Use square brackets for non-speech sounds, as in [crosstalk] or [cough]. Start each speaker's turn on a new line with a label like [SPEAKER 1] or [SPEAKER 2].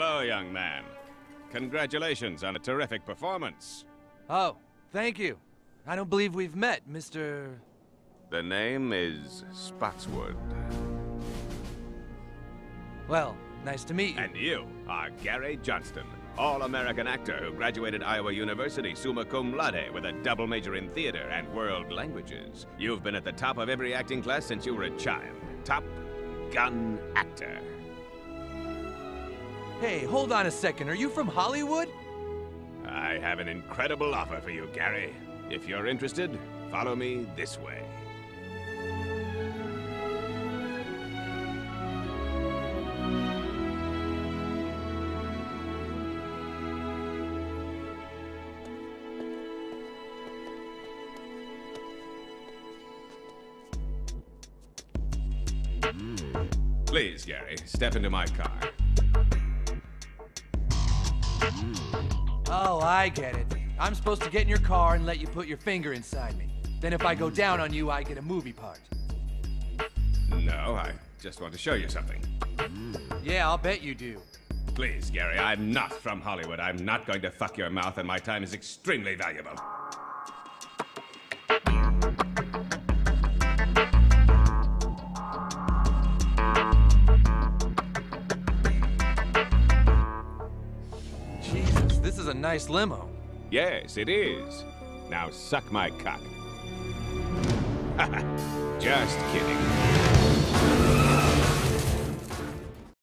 [SPEAKER 1] Hello, young man. Congratulations on a terrific performance.
[SPEAKER 2] Oh, thank you. I don't believe we've met, Mr...
[SPEAKER 1] The name is Spotswood.
[SPEAKER 2] Well, nice to meet you.
[SPEAKER 1] And you are Gary Johnston, all-American actor who graduated Iowa University summa cum laude with a double major in theater and world languages. You've been at the top of every acting class since you were a child. Top gun actor.
[SPEAKER 2] Hey, hold on a second. Are you from Hollywood?
[SPEAKER 1] I have an incredible offer for you, Gary. If you're interested, follow me this way. Hmm. Please, Gary, step into my car.
[SPEAKER 2] Oh, I get it. I'm supposed to get in your car and let you put your finger inside me. Then if I go down on you, I get a movie part.
[SPEAKER 1] No, I just want to show you something.
[SPEAKER 2] Yeah, I'll bet you do.
[SPEAKER 1] Please, Gary, I'm not from Hollywood. I'm not going to fuck your mouth, and my time is extremely valuable.
[SPEAKER 2] This is a nice limo.
[SPEAKER 1] Yes, it is. Now suck my cock. [laughs] just kidding.